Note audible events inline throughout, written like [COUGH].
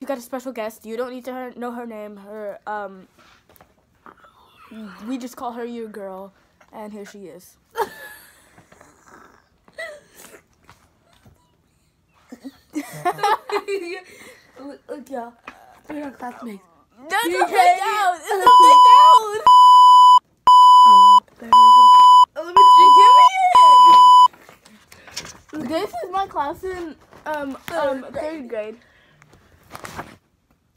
You got a special guest. You don't need to know her name. Her, um, we just call her your girl. And here she is. look, look, y'all. Three o'clock makes. That's upside down! It's upside down! Class in um um Third grade.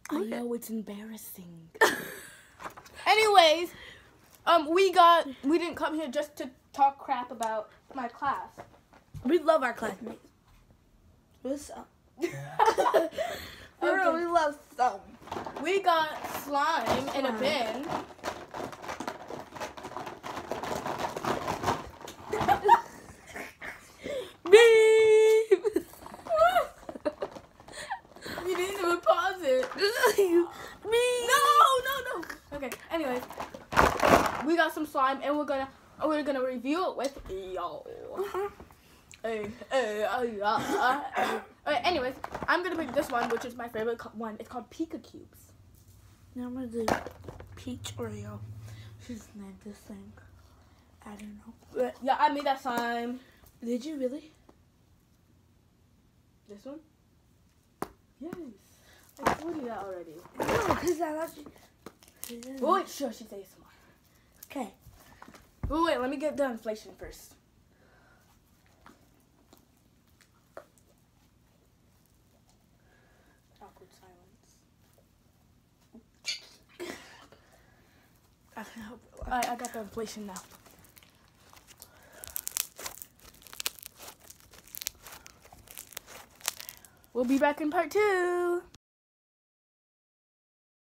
I know it's embarrassing. [LAUGHS] Anyways, um, we got we didn't come here just to talk crap about my class. We love our classmates. What's up? [LAUGHS] Okay. we love some. We got slime in a bin. Beep. You didn't even pause it. [LAUGHS] Me. No, no, no. Okay. Anyways, we got some slime, and we're gonna we're gonna review it with yo. Uh-huh. Hey, hey, uh, yeah, uh, Alright, anyways, I'm gonna pick this one, which is my favorite one. It's called Pika Cubes. Now I'm gonna do peach Oreo. She's named this thing. I don't know. Uh, Yeah, I made that slime. Did you really? This one? Yes. I told you that already. No, because I thought you. Oh, wait, sure, she's ASMR. Okay. Wait, wait, let me get the inflation first. Awkward silence. I can help. Alright, I got the inflation now. We'll be back in part two.